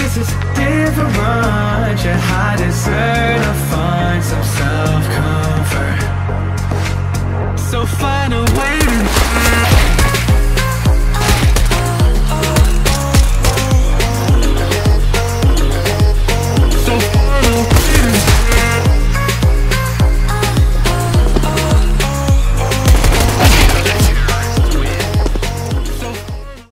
this is different. And I deserve to find some self-comfort. So find a